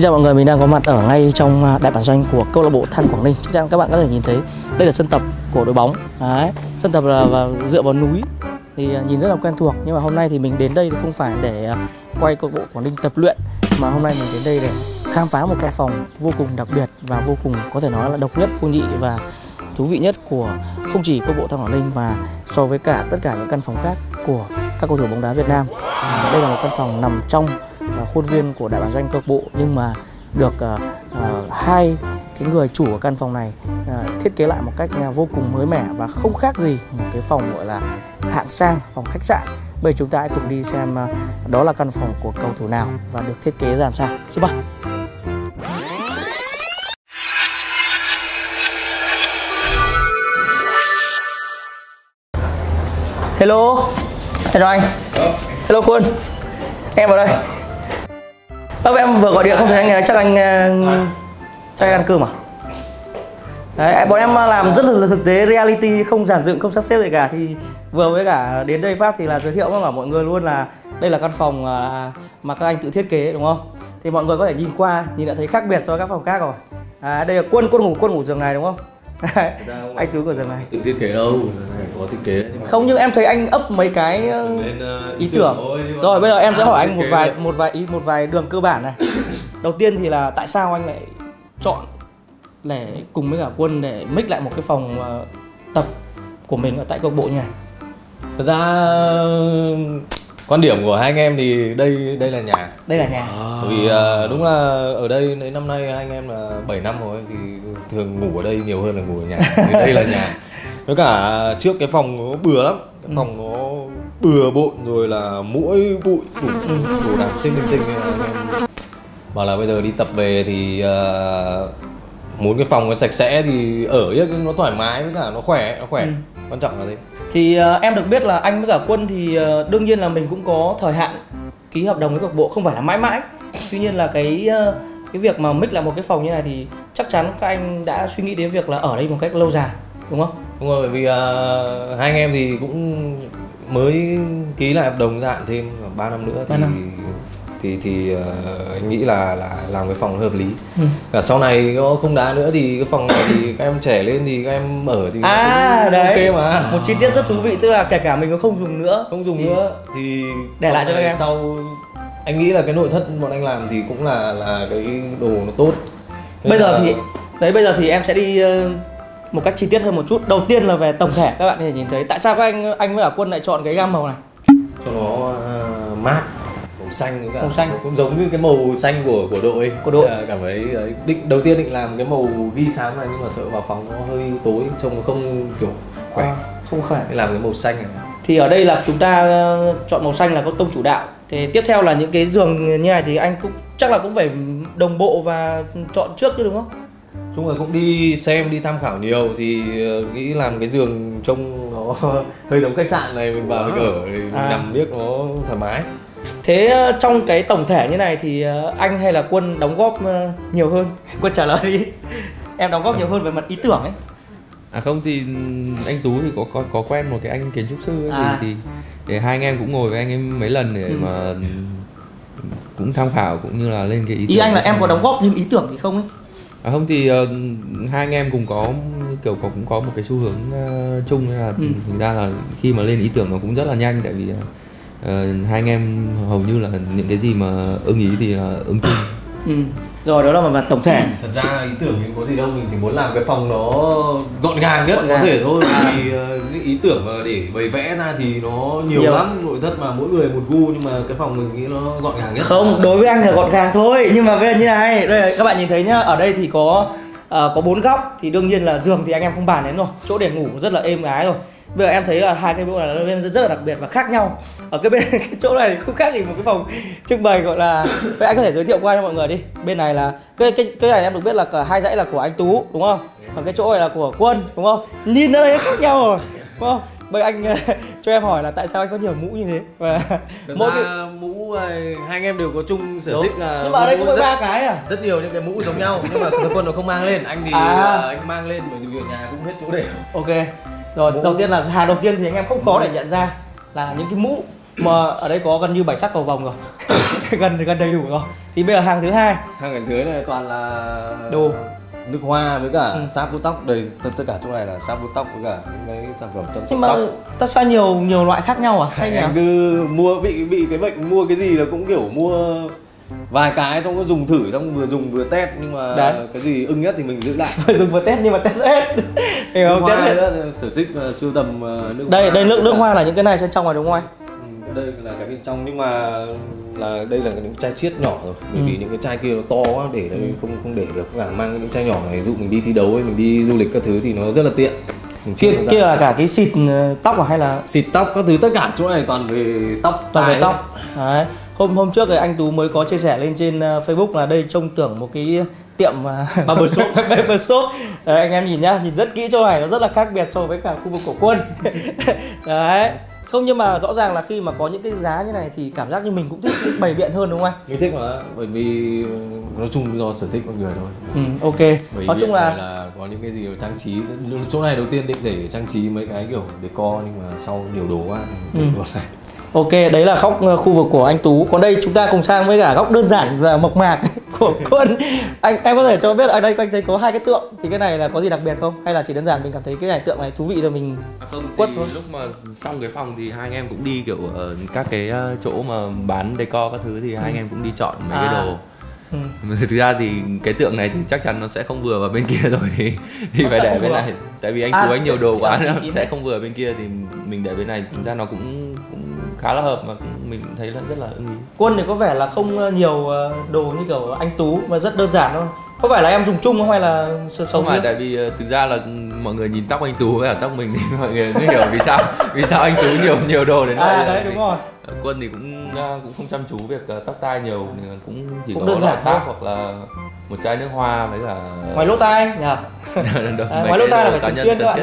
Xin chào mọi người, mình đang có mặt ở ngay trong à, đại bản doanh của câu lạc bộ Than Quảng Ninh. Chắc các bạn có thể nhìn thấy đây là sân tập của đội bóng. Đấy, sân tập là và dựa vào núi thì à, nhìn rất là quen thuộc. Nhưng mà hôm nay thì mình đến đây không phải để à, quay câu lạc bộ Quảng Ninh tập luyện mà hôm nay mình đến đây để khám phá một căn phòng vô cùng đặc biệt và vô cùng có thể nói là độc nhất vô nhị và thú vị nhất của không chỉ câu lạc bộ Than Quảng Ninh mà so với cả tất cả những căn phòng khác của các cầu thủ bóng đá Việt Nam. À, đây là một căn phòng nằm trong khuôn viên của đại bản doanh câu bộ nhưng mà được à, à, hai cái người chủ của căn phòng này à, thiết kế lại một cách vô cùng mới mẻ và không khác gì một cái phòng gọi là hạng sang phòng khách sạn. Bây giờ chúng ta hãy cùng đi xem đó là căn phòng của cầu thủ nào và được thiết kế ra làm sao. Xin mời. Hello. Hello anh. Hello Quân. Em vào đây Ơ em vừa gọi điện không thấy anh chắc anh ờ, chắc anh ăn cơm à? Đấy, bọn em làm rất là thực tế reality không giản dựng không sắp xếp gì cả. Thì vừa với cả đến đây phát thì là giới thiệu với cả mọi người luôn là đây là căn phòng à, mà các anh tự thiết kế đúng không? Thì mọi người có thể nhìn qua nhìn đã thấy khác biệt so với các phòng khác rồi. À, đây là quân quân ngủ quân ngủ giường này đúng không anh tú của giường này. tự thiết kế đâu có thiết kế nhưng không nhưng em thấy anh ấp mấy cái ờ, lên ờ, ý tưởng thôi, rồi bây giờ em sẽ hỏi À, anh một vài được. một vài ý một vài đường cơ bản này. Đầu tiên thì là tại sao anh lại chọn để cùng với cả quân để mix lại một cái phòng ờ, tập của mình ở tại câu bộ như này thật ra quan điểm của hai anh em thì đây đây là nhà. Đây là nhà. Bởi vì ờ, đúng là ở đây đến năm nay hai anh em là 7 năm rồi thì thường ngủ ở đây nhiều hơn là ngủ ở nhà. Thì đây là nhà. Với cả trước cái phòng nó bừa lắm. Ừ. cái phòng nó bừa bộn rồi là mũi bụi đủ đủ đạp sinh linh tinh là bảo là bây giờ đi tập về thì ờ, muốn cái phòng nó sạch sẽ thì ở nó thoải mái với cả nó khỏe nó khỏe. Ừ. quan trọng là gì? Thì ờ, em được biết là anh với cả quân thì ờ, đương nhiên là mình cũng có thời hạn ký hợp đồng với câu lạc bộ không phải là mãi mãi. Tuy nhiên là cái ờ, cái việc mà mix lại một cái phòng như này thì chắc chắn các anh đã suy nghĩ đến việc là ở đây một cách lâu dài đúng không đúng rồi bởi vì ờ, hai anh em thì cũng mới ký lại hợp đồng gia hạn thêm 3 năm nữa Ba thì năm. thì thì ờ, anh nghĩ là là làm cái phòng hợp lý Ừ. cả sau này có không đá nữa thì cái phòng này thì các em trẻ lên thì các em ở thì à đấy ok mà một chi tiết rất thú vị tức là kể cả mình có không dùng nữa không dùng thì- nữa thì Để lại cho các em. sau anh nghĩ là cái nội thất bọn anh làm thì cũng là là cái đồ nó tốt Bây giờ là- thì đấy bây giờ thì em sẽ đi ờ, một cách chi tiết hơn một chút. Đầu tiên là về tổng thể các bạn có thể nhìn thấy tại sao các anh anh với cả quân lại chọn cái gam màu này? Cho nó à, mát màu xanh với cả Màu xanh. cũng giống như cái màu xanh của của đội. Của đội. Là cảm thấy đấy, định đầu tiên định làm cái màu ghi sáng này nhưng mà sợ vào phòng nó hơi tối trông nó không kiểu khỏe. À, không khỏe. Làm cái màu xanh này thì ở đây là chúng ta ờ, chọn màu xanh là có tông chủ đạo. Thì tiếp theo là những cái giường như này thì anh cũng chắc là cũng phải đồng bộ và chọn trước chứ đúng không? Chung là cũng đi xem đi tham khảo nhiều thì ờ, nghĩ làm cái giường trông nó hơi giống khách sạn này mình vào mình ở thì mình À. nằm biết nó thoải mái. Thế ờ, trong cái tổng thể như này thì ờ, anh hay là quân đóng góp ờ, nhiều hơn? Quân trả lời đi. Em đóng góp nhiều hơn về mặt ý tưởng ấy À không thì anh Tú thì có có, có quen một cái anh kiến trúc sư ấy, À. thì, thì hai anh em cũng ngồi với anh em mấy lần để Ừ. mà cũng tham khảo cũng như là lên cái ý ý tưởng anh là em có đóng góp thêm ý tưởng gì không ấy À không thì ờ, hai anh em cùng có kiểu có cũng có một cái xu hướng ờ, chung là Ừ. thực ra là khi mà lên ý tưởng nó cũng rất là nhanh tại vì ờ, hai anh em hầu như là những cái gì mà ưng ý thì là ứng chung. ừ. Rồi đó là mặt tổng thể. Thật ra ý tưởng thì có gì đâu mình chỉ muốn làm cái phòng nó gọn gàng nhất Gọn có gàng. thể thôi thì ờ, cái ý tưởng mà để bày vẽ ra thì nó nhiều, Nhiều. lắm nội thất mà mỗi người một gu nhưng mà cái phòng mình nghĩ nó gọn gàng nhất. Không đối với anh là gọn gàng thôi nhưng mà giờ như này đây là các bạn nhìn thấy nhá ở đây thì có ờ, có bốn góc thì đương nhiên là giường thì anh em không bàn đến rồi chỗ để ngủ rất là êm ái rồi bây giờ em thấy là hai cái bộ là bên rất là đặc biệt và khác nhau. Ở cái bên cái chỗ này không khác gì một cái phòng trưng bày gọi là vậy anh có thể giới thiệu qua cho mọi người đi. Bên này là cái cái cái này em được biết là cả hai dãy là của anh tú đúng không? Còn cái chỗ này là của quân đúng không? Nhìn nó thấy khác nhau rồi đúng không? Bây anh cho em hỏi là tại sao anh có nhiều mũ như thế? Và Thật mỗi ra cái mũ ờ, hai anh em đều có chung sở thích là nhưng mà ở đây có mỗi rất, ba cái à? rất nhiều những cái mũ giống nhau. Nhưng mà quân nó không mang lên anh thì À. ờ, anh mang lên bởi vì ở nhà cũng hết chỗ để Ok. Rồi, Mũ. đầu tiên là hàng đầu tiên thì anh em không khó để nhận ra là những cái mũ mà ở đây có gần như bảy sắc cầu vồng rồi. Gần gần đầy đủ rồi. Thì bây giờ hàng thứ hai. Hàng ở dưới này toàn là Đồ. nước hoa với cả Ừ. sáp vuốt tóc. Đầy tất, tất cả trong này là sáp vuốt tóc với cả những cái sản phẩm chăm sóc nhưng mà tóc. tại sao nhiều nhiều loại khác nhau à? Hay là cứ mua bị bị cái bệnh mua cái gì là cũng kiểu mua vài cái xong có dùng thử xong vừa dùng vừa test nhưng mà Đấy. cái gì ưng nhất thì mình giữ lại. Vừa dùng vừa test nhưng mà test hết. Hiểu không? Test hết. sở thích là sưu tầm ờ, nước đây hoa. đây nước nước hoa là những cái này trên trong này đúng không anh? Ừ, đây là cái bên trong nhưng mà là đây là những chai chiết nhỏ rồi. Bởi Ừ. vì những cái chai kia nó to quá để đây không không để được. Cả mang những chai nhỏ này dụ mình đi thi đấu ấy mình đi du lịch các thứ thì nó rất là tiện. Kia kia là cả cái xịt ờ, tóc à hay là? Xịt tóc các thứ tất cả chỗ này toàn về tóc toàn về tóc. đấy hôm hôm trước thì anh tú mới có chia sẻ lên trên ờ, facebook là đây trông tưởng một cái tiệm uh, barber shop. Barber shop. Đấy, anh em nhìn nhá nhìn rất kỹ chỗ này nó rất là khác biệt so với cả khu vực của quân. Đấy không nhưng mà rõ ràng là khi mà có những cái giá như này thì cảm giác như mình cũng thích bày biện hơn đúng không anh? Mình thích mà bởi vì nói chung do sở thích con người thôi. Ừ, ok. Bởi nói chung là là có những cái gì trang trí chỗ này đầu tiên định để trang trí mấy cái kiểu decor nhưng mà sau nhiều đồ quá Ừ. để đồ này Ok, đấy là góc ờ, khu vực của anh Tú. Còn đây chúng ta cùng sang với cả góc đơn giản và mộc mạc của quân. Anh em có thể cho biết ở đây anh thấy có hai cái tượng thì cái này là có gì đặc biệt không? Hay là chỉ đơn giản mình cảm thấy cái này tượng này thú vị rồi mình À không, Quất thôi. lúc mà xong cái phòng thì hai anh em cũng đi kiểu ở các cái ờ, chỗ mà bán decor các thứ thì hai anh em cũng đi chọn mấy À. cái đồ ừ. Thực ra thì cái tượng này thì chắc chắn nó sẽ không vừa vào bên kia rồi thì thì Nó phải để bên này tại vì anh À, tú anh nhiều đồ quá nữa ý sẽ không vừa bên kia thì mình để bên này thực ra nó cũng khá là hợp mà mình cũng thấy là rất là ưng ý Quân thì có vẻ là không ờ, nhiều ờ, đồ như kiểu anh Tú mà rất đơn giản thôi. Có phải là em dùng chung không hay là sống không phải tại vì ờ, thực ra là mọi người nhìn tóc anh tú với cả tóc mình thì mọi người mới hiểu vì sao vì sao anh tú nhiều nhiều đồ đến À đấy đúng rồi. Ờ, quân thì cũng cũng không chăm chú việc tóc tai nhiều cũng chỉ Cũng có đơn giản thôi. hoặc là một chai nước hoa với cả Ngoài lỗ tai nhỉ? À, ngoài lỗ tai là phải thường xuyên các bạn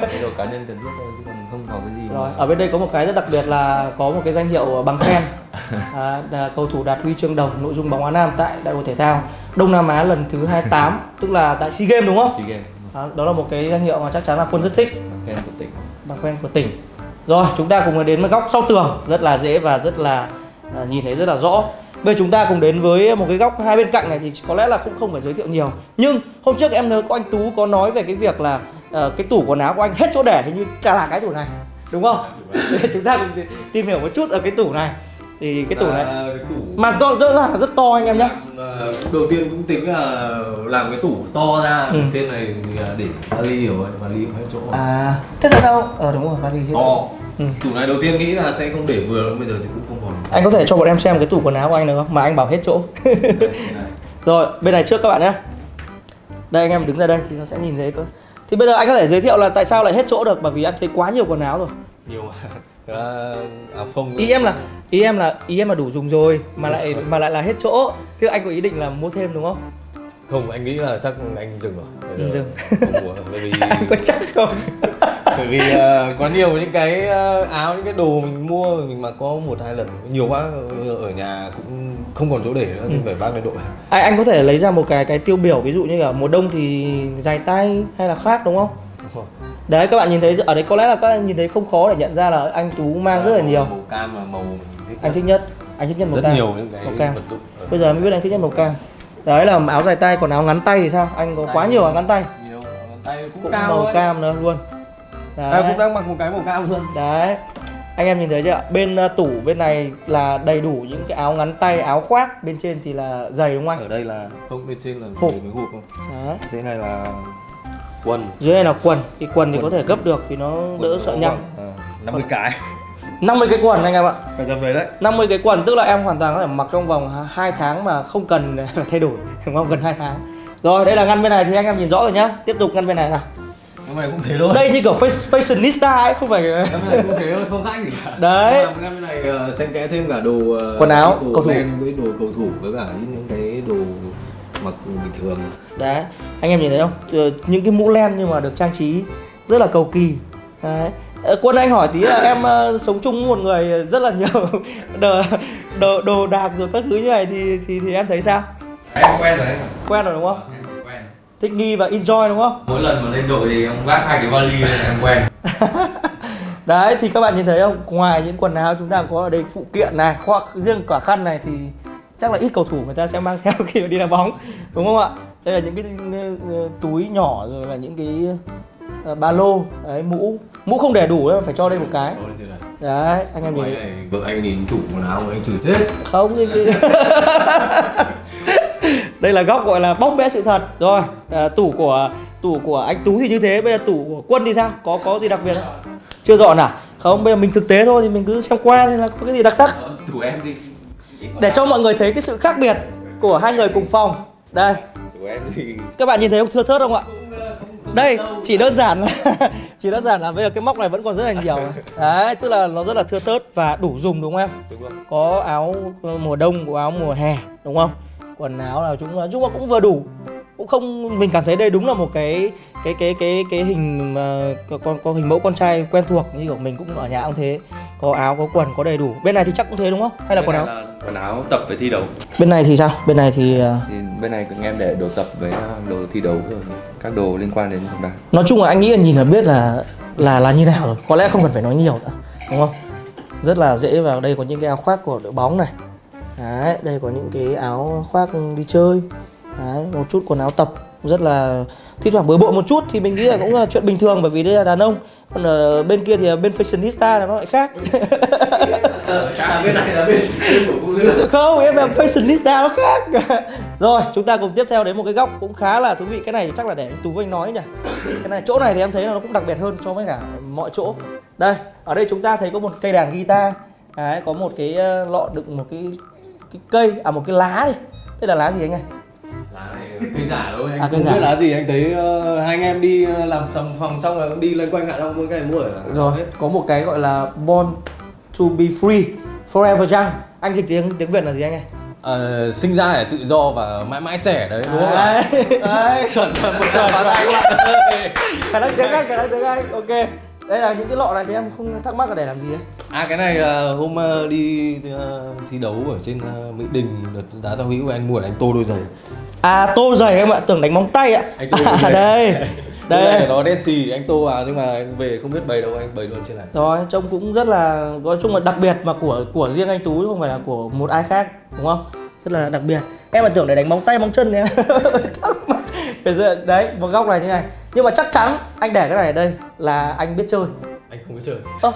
cái đồ cá nhân cần thiết thôi chứ còn không có cái gì Rồi, ở bên đây có một cái rất đặc biệt là có một cái danh hiệu bằng khen à, cầu thủ đạt huy chương đồng nội dung bóng đá nam tại đại hội thể thao Đông Nam Á lần thứ 28 tức là tại SEA Games đúng không? SEA Games Đó, đó là một cái danh hiệu mà chắc chắn là quân rất thích bằng khen của tỉnh bằng khen của tỉnh. Rồi, chúng ta cùng đến với góc sau tường rất là dễ và rất là à, nhìn thấy rất là rõ. Bây giờ chúng ta cùng đến với một cái góc hai bên cạnh này thì có lẽ là cũng không phải giới thiệu nhiều. Nhưng hôm trước em nhớ có anh Tú có nói về cái việc là ờ, cái tủ quần áo của anh hết chỗ để hình như cả là cái tủ này. Đúng không? Để chúng ta cùng ti- tìm hiểu một chút ở cái tủ này. Thì cái tủ này cái tủ mà rõ rõ ràng là rất to anh em nhé. Ờ, đầu tiên cũng tính là làm cái tủ to ra Ừ. trên này để vali rồi vali cũng hết chỗ rồi. À, thế tại sao? Ờ đúng rồi, vali hết to chỗ. Ừ. tủ này đầu tiên nghĩ là sẽ không để vừa bây giờ thì cũng không còn Anh có thể cho bọn em xem cái tủ quần áo của anh được không? Mà anh bảo hết chỗ. Rồi, bên này trước các bạn nhé. Đây anh em đứng ra đây thì nó sẽ nhìn thấy cơ. Thì bây giờ anh có thể giới thiệu là tại sao lại hết chỗ được bởi vì anh thấy quá nhiều quần áo rồi. nhiều mà là áo phông. Ý em là ý em là ý em là đủ dùng rồi mà lại mà lại là hết chỗ. Thế anh có ý định là mua thêm đúng không? không anh nghĩ là chắc anh dừng rồi giờ Dừng. không mua bởi vì Anh có chắc không? bởi vì ờ, có nhiều những cái ờ, áo những cái đồ mình mua mình mặc có một hai lần nhiều quá ở nhà cũng không còn chỗ để nữa Ừ. thì phải vác lên đội Anh anh có thể lấy ra một cái cái tiêu biểu ví dụ như là mùa đông thì dài tay hay là khác đúng không? Đấy các bạn nhìn thấy ở đấy có lẽ là các bạn nhìn thấy không khó để nhận ra là anh Tú mang rất là nhiều. màu cam là màu thích Anh thích nhất, anh thích nhất màu rất cam. nhiều những cái Màu cam. Bây giờ mới biết anh thích nhất màu cam. Đấy là áo dài tay còn áo ngắn tay thì sao? Anh có quá nhiều áo ngắn tay. nhiều ngón tay cũng, Cũng cao màu ấy. cam nữa luôn. Đấy. à, cũng đang mặc một cái màu cam luôn Đấy. Anh em nhìn thấy chưa ạ? Bên uh, tủ bên này là đầy đủ những cái áo ngắn tay, áo khoác, bên trên thì là giày đúng không anh? ở đây là không bên trên là Hộp. mấy hộp không Đấy. thế này là quần Dưới này là quần, thì quần thì có thể gấp được vì nó đỡ sợ nhăn. à, 50 cái 50 cái quần anh em ạ. phải tầm đấy đấy 50 cái quần tức là em hoàn toàn có thể mặc trong vòng 2 tháng mà không cần thay đổi, đúng không? Gần 2 tháng. Rồi, đây là ngăn bên này thì anh em nhìn rõ rồi nhá. Tiếp tục ngăn bên này nào. Cái này cũng thế thôi Đây như kiểu fashionista ấy, không phải cái này cũng thế thôi không khác gì cả Đấy. Làm cái này ờ, xen kẽ thêm cả đồ ờ, Quần áo, đồ cầu thủ. men với đồ cầu thủ với cả những cái đồ mặc bình thường Đấy, anh em nhìn thấy không? Ờ, Những cái mũ len nhưng mà được trang trí rất là cầu kỳ. Đấy. Ờ, Quân anh hỏi tí là em ờ, sống chung với một người rất là nhiều đồ, đồ, đồ đạc rồi các thứ như này thì thì thì em thấy sao? em quen rồi Quen rồi đúng không? Thích nghi và enjoy đúng không? mỗi lần mà lên đội thì ông vác hai cái vali là em quen. Đấy thì các bạn nhìn thấy không? Ngoài những quần áo chúng ta có ở đây phụ kiện này hoặc riêng cả khăn này thì chắc là ít cầu thủ người ta sẽ mang theo khi mà đi đá bóng đúng không ạ? Đây là những cái uh, túi nhỏ rồi là những cái uh, ba lô đấy mũ. Mũ không đầy đủ đâu phải cho đây một cái. Đấy anh em nhìn này vợ anh nhìn tủ quần áo của anh chửi chết không gì đây là góc gọi là bóc bẽ sự thật. Rồi à, tủ của tủ của anh tú thì như thế. Bây giờ tủ của quân thì sao? Có có gì đặc biệt không? Chưa dọn à? Không bây giờ mình thực tế thôi thì mình cứ xem qua thì là có cái gì đặc sắc. Thủ em thì để cho mọi người thấy cái sự khác biệt của hai người cùng phòng. Đây. Thủ em thì các bạn nhìn thấy không? Thưa thớt không ạ? Đây chỉ đơn giản là chỉ đơn giản là bây giờ cái móc này vẫn còn rất là nhiều. Đấy tức là nó rất là thưa thớt và đủ dùng đúng không em? Đúng có áo mùa đông có áo mùa hè đúng không quần áo là chúng nói chung là cũng vừa đủ. Cũng không mình cảm thấy đây đúng là một cái cái cái cái cái hình mà có, có, hình mẫu con trai quen thuộc như của mình cũng ở nhà cũng thế. Có áo có quần có đầy đủ. Bên này thì chắc cũng thế đúng không? Hay là quần áo? quần áo tập với thi đấu. bên này thì sao? Bên này thì ờ, Thì bên này các em để đồ tập với uh, đồ thi đấu rồi các đồ liên quan đến bóng đá. nói chung là anh nghĩ là nhìn là biết là là là như nào rồi. Có lẽ không cần phải nói nhiều nữa đúng không? Rất là dễ vào. Đây có những cái áo khoác của đội bóng này đấy đây có những cái áo khoác đi chơi. Đấy một chút quần áo tập rất là thi thoảng bừa bộn một chút thì mình nghĩ là cũng là chuyện bình thường bởi vì đây là đàn ông. Còn ở bên kia thì bên fashionista là nó lại khác. Bên này là bên không em là fashionista nó khác. Rồi chúng ta cùng tiếp theo đến một cái góc cũng khá là thú vị. Cái này chắc là để anh tú anh nói nhỉ. Cái này chỗ này thì em thấy là nó cũng đặc biệt hơn so với cả mọi chỗ. Đây ở đây chúng ta thấy có một cây đàn guitar. Đấy, có một cái ờ, lọ đựng một cái cái cây à một cái lá đi. Đây là lá gì anh ơi? Cây giả thôi anh À, không biết lá gì. Anh thấy ờ, hai anh em đi ờ, làm phòng phòng xong là đi lên quanh hạ long mỗi cái này mua ở rồi có một cái gọi là born to be free forever young. Anh dịch tiếng tiếng việt là gì anh ơi? Ờ, sinh ra để tự do và mãi mãi trẻ đấy đúng không ạ? Đấy. Chuẩn một chuẩn phá tay quá khả năng tiếng anh khả năng tiếng anh. Ok đây là những cái lọ này thì em không thắc mắc là để làm gì ấy À cái này là hôm ờ, đi ờ, thi đấu ở trên ờ, Mỹ Đình đợt giá giao hữu anh mua để anh tô đôi giày. À tô giày em ạ, tưởng đánh móng tay ạ. Anh tô À, đây. Đây. nó đen xì anh tô vào nhưng mà anh về không biết bày đâu anh bày luôn trên này. Rồi, trông cũng rất là nói chung là đặc biệt mà của của riêng anh Tú chứ không phải là của một ai khác, đúng không? Rất là đặc biệt. Em mà tưởng để đánh móng tay móng chân này. Bây giờ đấy, một góc này như này. Nhưng mà chắc chắn anh để cái này ở đây là anh biết chơi. Anh không biết chơi. Ơ,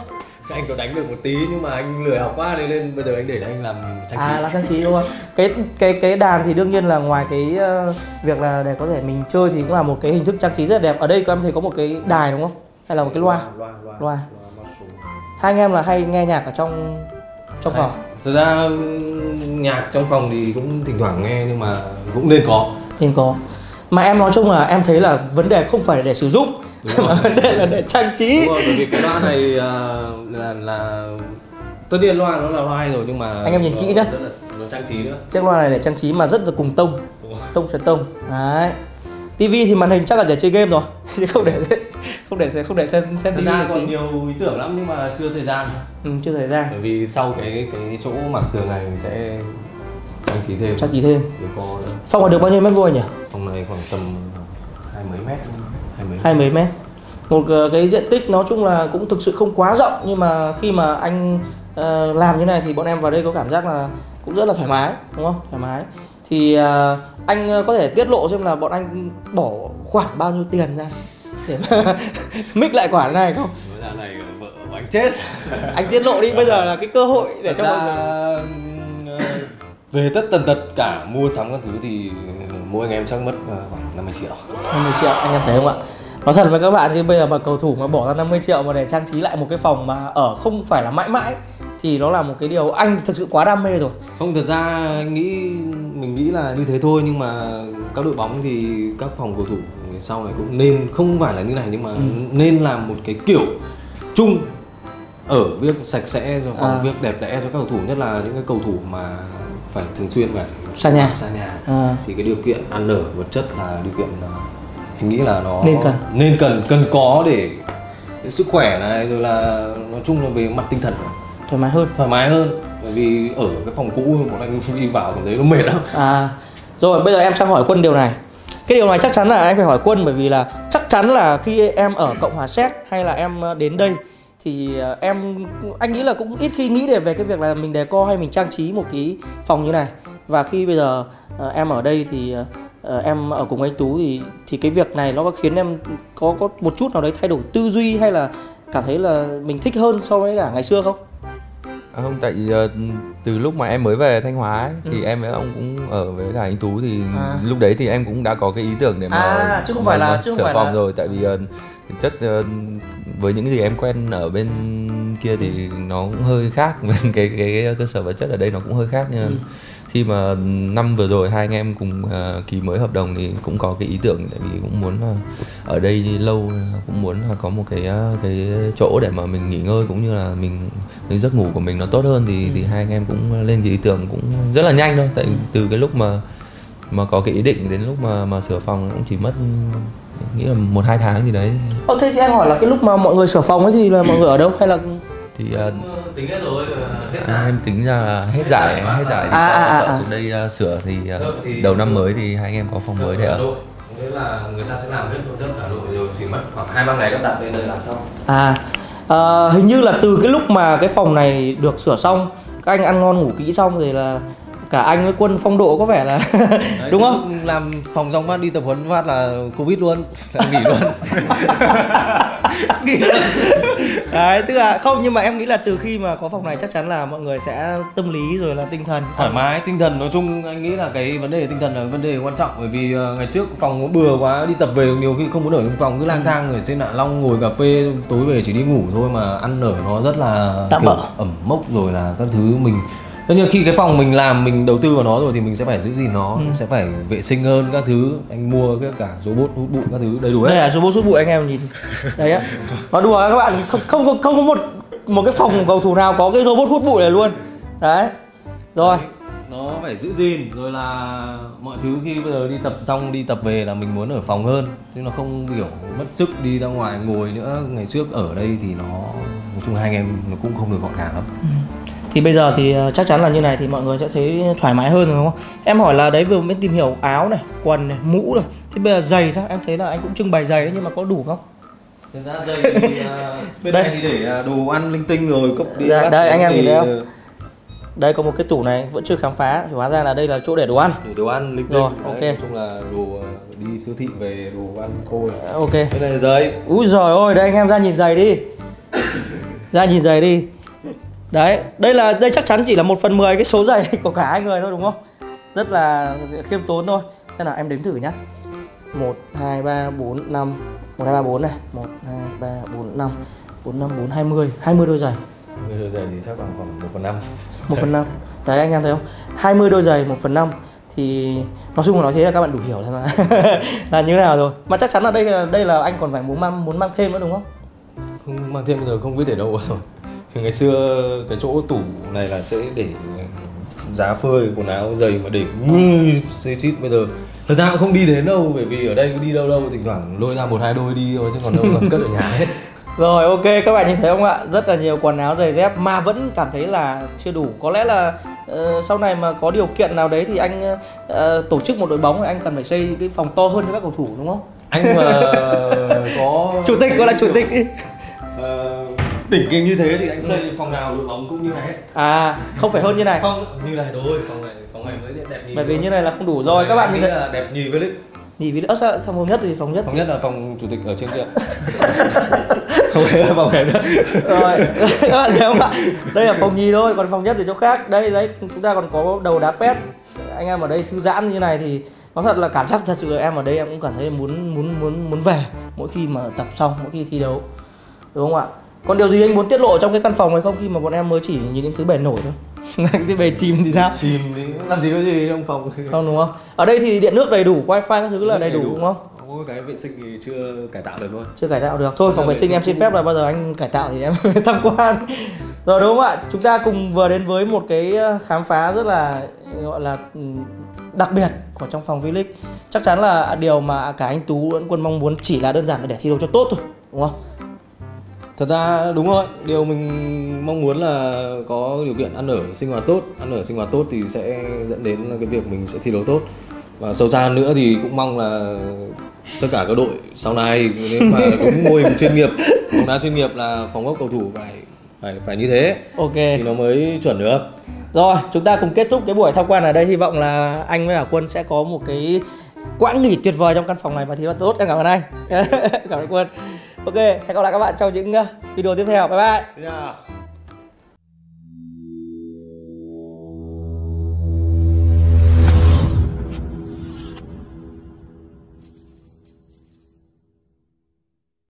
Anh có đánh được một tí nhưng mà anh lười học quá nên lên bây giờ anh để anh làm trang trí. à là trang trí đúng không? Cái cái cái đàn thì đương nhiên là ngoài cái ờ, việc là để có thể mình chơi thì cũng là một cái hình thức trang trí rất là đẹp. Ở đây các em thấy có một cái đài đúng không? Hay là một cái loa? loa loa Loa. loa. Hai anh em là hay nghe nhạc ở trong trong phòng. Thực ra nhạc trong phòng thì cũng thỉnh thoảng nghe nhưng mà cũng nên có. trên có mà em nói chung là em thấy là vấn đề không phải để sử dụng Đúng mà vấn đề là để trang trí. Đúng rồi, bởi vì cái loa này à, là là tất nhiên loa nó là loa hay rồi nhưng mà Anh em nhìn nó kỹ nhá. nó trang trí nữa. chiếc loa này để trang trí mà rất là cùng tông. Tông xuyên tông. Đấy. Tivi thì màn hình chắc là để chơi game rồi chứ không để không để không để xem xem tivi còn nhiều ý tưởng lắm nhưng mà chưa thời gian. ừ, chưa thời gian. Bởi vì sau cái cái chỗ mặt tường này mình sẽ trang trí thêm. trang trí thêm. Phòng ở được bao nhiêu mét vuông nhỉ? Phòng này khoảng tầm hai mấy mét, hai mấy. hai mấy mét. Một ờ, cái diện tích nói chung là cũng thực sự không quá rộng nhưng mà khi mà anh ờ, làm như này thì bọn em vào đây có cảm giác là cũng rất là thoải mái đúng không? Thoải mái. Thì ờ, anh có thể tiết lộ xem là bọn anh bỏ khoảng bao nhiêu tiền ra để mà mix lại quả này không? Nói ra này vợ của anh chết. anh tiết lộ đi bây giờ là cái cơ hội để cho Thật mọi ra, người ờ, về tất tần tật cả mua sắm các thứ thì mỗi anh em chắc mất ờ, khoảng 50 triệu 50 triệu anh em thấy không ạ nói thật với các bạn chứ bây giờ mà cầu thủ mà bỏ ra 50 triệu mà để trang trí lại một cái phòng mà ở không phải là mãi mãi thì nó là một cái điều anh thực sự quá đam mê rồi không thật ra anh nghĩ mình nghĩ là như thế thôi nhưng mà các đội bóng thì các phòng cầu thủ sau này cũng nên không phải là như này nhưng mà Ừ. nên làm một cái kiểu chung ở việc sạch sẽ rồi còn À. việc đẹp đẽ cho các cầu thủ nhất là những cái cầu thủ mà phải thường xuyên phải Xa nhà. xa nhà. À, thì cái điều kiện ăn ở vật chất là điều kiện ờ, anh nghĩ là nó Nên cần. nên cần cần có để, để sức khỏe này rồi là nói chung là về mặt tinh thần. Thoải mái hơn. Thoải mái hơn. Bởi vì ở cái phòng cũ bọn anh đi vào cảm thấy nó mệt lắm. À. Rồi bây giờ em sang hỏi quân điều này. Cái điều này chắc chắn là anh phải hỏi quân bởi vì là chắc chắn là khi em ở cộng hòa séc hay là em ờ, đến đây thì ờ, em anh nghĩ là cũng ít khi nghĩ về cái việc là mình đề co hay mình trang trí một cái phòng như này và khi bây giờ ờ, em ở đây thì ờ, em ở cùng anh Tú thì thì cái việc này nó có khiến em có có một chút nào đấy thay đổi tư duy hay là cảm thấy là mình thích hơn so với cả ngày xưa không? À, không tại vì, ờ, từ lúc mà em mới về Thanh Hóa ấy, thì Ừ. em với ông cũng ở với cả anh Tú thì À. lúc đấy thì em cũng đã có cái ý tưởng để mà À, chứ không phải là- chứ không sửa phải phòng là- rồi tại vì chất với những gì em quen ở bên kia thì nó cũng hơi khác. Cái cái cơ sở vật chất ở đây nó cũng hơi khác nhưng Ừ. khi mà năm vừa rồi hai anh em cùng ờ, ký mới hợp đồng thì cũng có cái ý tưởng tại vì cũng muốn là ở đây lâu cũng muốn là có một cái ờ, cái chỗ để mà mình nghỉ ngơi cũng như là mình cái giấc ngủ của mình nó tốt hơn thì thì hai anh em cũng lên cái ý tưởng cũng rất là nhanh thôi. Tại từ cái lúc mà mà có cái ý định đến lúc mà mà sửa phòng cũng chỉ mất nghĩ là một hai tháng gì đấy. Ờ thế thì em hỏi là cái lúc mà mọi người sửa phòng ấy thì là mọi người ở đâu hay là thì ờ, tính hết rồi hết à, em tính ra là hết giải hết giải thì À, à, à, à. xuống đây ờ, sửa thì ờ, Vâng, thì- đầu năm mới thì hai anh em có phòng mới để ở nghĩa là người ta sẽ làm hết nội thất Hà Nội rồi chỉ mất khoảng hai ba ngày lắp đặt lên đây là xong. À, ờ, hình như là từ cái lúc mà cái phòng này được sửa xong các anh ăn ngon ngủ kỹ xong rồi là cả anh với quân phong độ có vẻ là đúng không? làm phòng xong phát đi tập huấn phát là covid luôn là nghỉ luôn Nghỉ luôn. Đấy, tức là không nhưng mà em nghĩ là từ khi mà có phòng này chắc chắn là mọi người sẽ tâm lý rồi là tinh thần thoải mái tinh thần nói chung anh nghĩ là cái vấn đề tinh thần là vấn đề quan trọng bởi vì ờ, ngày trước phòng nó bừa quá đi tập về nhiều khi không muốn ở trong phòng cứ lang thang ở trên hạ long ngồi cà phê tối về chỉ đi ngủ thôi mà ăn ở nó rất là Tạm bợ. ẩm mốc rồi là các thứ mình tất nhiên khi cái phòng mình làm mình đầu tư vào nó rồi thì mình sẽ phải giữ gìn nó sẽ phải vệ sinh hơn các thứ. Anh mua cái cả robot hút bụi các thứ đầy đủ hết. Đây là robot rút bụi anh em nhìn. Đấy á. Nói đùa các bạn không không không, có một một cái phòng cầu thủ nào có cái robot hút bụi này luôn. Đấy. Rồi. Nó phải giữ gìn rồi là mọi thứ khi bây giờ đi tập xong đi tập về là mình muốn ở phòng hơn. Chứ nó không kiểu mất sức đi ra ngoài ngồi nữa. Ngày trước ở đây thì nó nói chung hai anh em nó cũng không được gọn gàng lắm thì bây giờ thì ờ, chắc chắn là như này thì mọi người sẽ thấy thoải mái hơn rồi đúng không? Em hỏi là đấy vừa mới tìm hiểu áo này quần này mũ này thế bây giờ giày sao? Em thấy là anh cũng trưng bày giày đấy nhưng mà có đủ không? Thực ra đây thì à, bên Đây. này thì để à, đồ ăn linh tinh rồi cốc đĩa Dạ, đây, anh em nhìn thấy không? đây có một cái tủ này vẫn chưa khám phá. Thì hóa ra là đây là chỗ để đồ ăn. Để đồ ăn linh tinh. Rồi, Đấy, ok. nói chung là đồ đi siêu thị về đồ ăn thôi ok. cái này giấy Úi giời ơi, đây anh em ra nhìn giày đi. Ra nhìn giày đi Đấy, đây là đây chắc chắn chỉ là 1 phần 10 cái số giày của cả hai người thôi đúng không? Rất là khiêm tốn thôi. Xem nào em đếm thử nhá. 1, 2, 3, 4, 5 1, 2, 3, 4 này. 1, 2, 3, 4, 5 4, 5, 4, 20 20 đôi giày. Bây giờ giày thì chắc khoảng khoảng một phần năm. 1 phần 5 Đấy anh em thấy không? 20 đôi giày 1 phần 5 thì nói chung là nói thế là các bạn đủ hiểu thôi mà. Là như thế nào rồi? Mà chắc chắn là đây là đây là anh còn phải muốn mang muốn mang thêm nữa đúng không? Không mang thêm bây giờ không biết để đâu rồi ngày xưa cái chỗ tủ này là sẽ để giá phơi quần áo giày mà để mười xê chít. Bây giờ thật ra cũng không đi đến đâu bởi vì ở đây đi đâu đâu thỉnh thoảng lôi ra một hai đôi đi thôi chứ còn đâu còn cất ở nhà hết. Rồi ok các bạn nhìn thấy không ạ? Rất là nhiều quần áo giày dép mà vẫn cảm thấy là chưa đủ. Có lẽ là ờ, sau này mà có điều kiện nào đấy thì anh ờ, tổ chức một đội bóng thì anh cần phải xây cái phòng to hơn cho các cầu thủ đúng không? anh mà có Chủ tịch gọi là chủ tịch đỉnh kinh như thế thì anh xây phòng nào đội bóng cũng như này hết. À không phải hơn như này. Không như này thôi phòng này phòng này mới đẹp nhì Bởi vì như này là không đủ rồi. Các bạn nghĩ là đẹp nhì với lịch vì nữa sao xong phòng nhất thì phòng nhất? Phòng nhất là phòng chủ tịch ở trên kia. Không phải là phòng này nữa. Rồi các bạn thấy không ạ? Đây là phòng nhì thôi còn phòng nhất thì chỗ khác. Đây đấy chúng ta còn có đầu đá pet. Anh em ở đây thư giãn như này thì Nói thật là cảm giác thật sự là em ở đây em cũng cảm thấy muốn muốn muốn muốn về mỗi khi mà tập xong mỗi khi thi đấu. Đúng không ạ còn điều gì anh muốn tiết lộ trong cái căn phòng này không? Khi mà bọn em mới chỉ nhìn những thứ bề nổi thôi. Thứ bề chìm thì sao? Chìm thì làm gì có gì trong phòng. Không đúng không? Ở đây thì điện nước đầy đủ wifi các thứ là đầy đủ đúng không? Mỗi cái vệ sinh thì chưa cải tạo được thôi. Chưa cải tạo được. Thôi phòng vệ sinh em xin phép là bao giờ anh cải tạo thì em tham quan. Rồi đúng không ạ? Chúng ta cùng vừa đến với một cái ờ, khám phá rất là gọi là ừ, đặc biệt của trong phòng V-League chắc chắn là điều mà cả anh Tú lẫn Quân mong muốn chỉ là đơn giản là để thi đấu cho tốt thôi đúng không Thật ra đúng rồi, điều mình mong muốn là có điều kiện ăn ở sinh hoạt tốt Ăn ở sinh hoạt tốt thì sẽ dẫn đến cái việc mình sẽ thi đấu tốt. Và sâu xa nữa thì cũng mong là tất cả các đội sau này nếu mà đúng mô hình chuyên nghiệp bóng đá chuyên nghiệp là phòng ốc cầu thủ phải phải phải như thế ok. thì nó mới chuẩn được. Rồi chúng ta cùng kết thúc cái buổi tham quan ở đây. Hy vọng là anh với cả quân sẽ có một cái quãng nghỉ tuyệt vời trong căn phòng này và thì là tốt. Em cảm ơn anh. Cảm ơn quân ok hẹn gặp lại các bạn trong những ờ, video tiếp theo bye bye yeah.